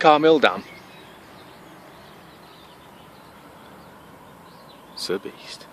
Carmel Dam? Sir Beast.